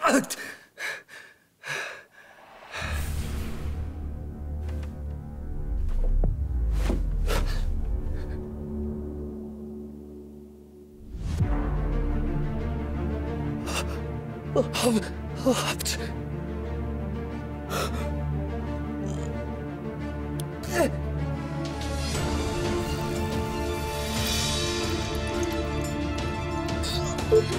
Habt... Huh?